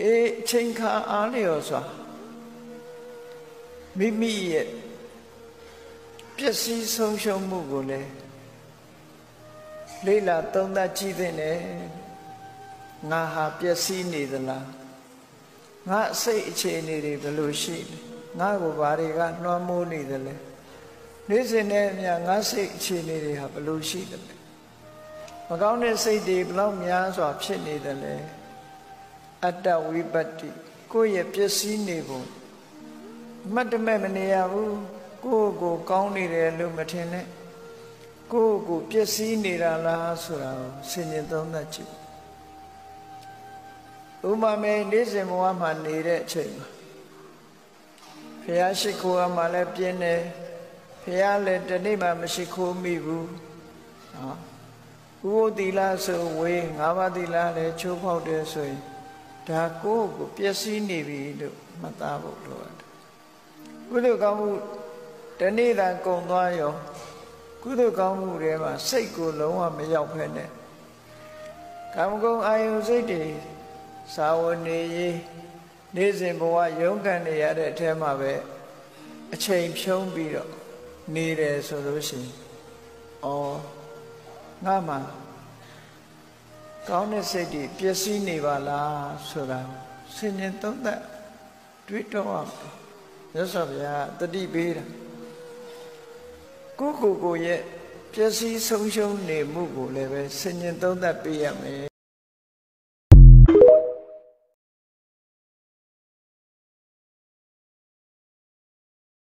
အေးအချိန်ခါအားလျော်စွာမိမိရဲ့ပျက်စီးဆုံးရှုံးမှုကိုလည်းလေးလာသုံးသပ်ကြည့်သင့်တယ်ငါဟာပျက်စီးနေသလားငါအစိတ်အခြေအနေတွေဘယ်လိုရှိလဲငါ့ကိုဘာတွေကနှွမ်းမိုးနေသလဲနေ့စဉ်နဲ့အမျှငါစိတ်အခြေအနေတွေဟာဘယ်လိုရှိသလဲမကောင်းတဲ့စိတ်တွေဘယ်လောက်များစွာဖြစ်နေသလဲ အတ္တဝိပတ္တိကိုယ့်ရဲ့ပျက်စီးနေပုံမတ်တမဲ့မနေရဘူးကိုယ့်ကိုကောင်းနေတယ်လို့မထင်နဲ့ကိုယ့်ကိုပျက်စီးနေတာလားဆိုတာကိုဆင်ញင်သုံးသပ်ကြည့်ဥမာမဲနေ့စဉ်ဘဝမှာနေတဲ့အချိန်မှာဖះရှိခိုးအမှလည်းပြင်းတယ်ဖះလည်းတနေ့မှမရှိခိုးမိဘူးဟောဥပတိလာဆိုဝေးငါးပါးတိလာလည်းချိုးဖောက်တယ်ဆိုရင် ဒါကိုယ့်ကိုပျက်စီးနေပြီလို့မှတ်သားဖို့လိုတယ်ကုသိုလ်ကောင်းမှုတနေ့သာကုံသွားရောကုသိုလ်ကောင်းမှုတွေမှာစိတ်ကိုလုံးဝမရောက်ဖက်နဲ့ကာမဂုဏ်အာယုစိတ်တွေသာဝနေရေးနေ့စဉ်ဘဝရုန်းကန်နေရတဲ့အထဲမှာပဲအချိန်ဖြုံးပြီးတော့နေတယ်ဆိုလို့ရှိရင်ဩငါမှ ကောင်းတဲ့စိတ်တွေပျက်စီးနေပါလားဆိုတာဆင်ញင်သုံးသပ်တွေးတော့အောင်ရသော်ဗျာတတိပေးတာကိုကိုကိုရဲ့ပျက်စီးဆုံးရှုံးနေမှုကိုလည်းပဲဆင်ញင်သုံးသပ်ပေးရမယ်